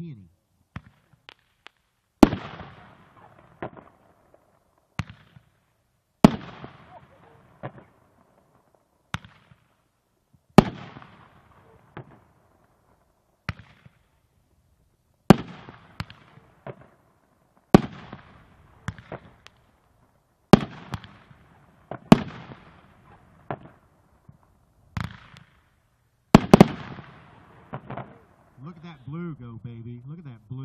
amazing Look at that blue go, baby. Look at that blue.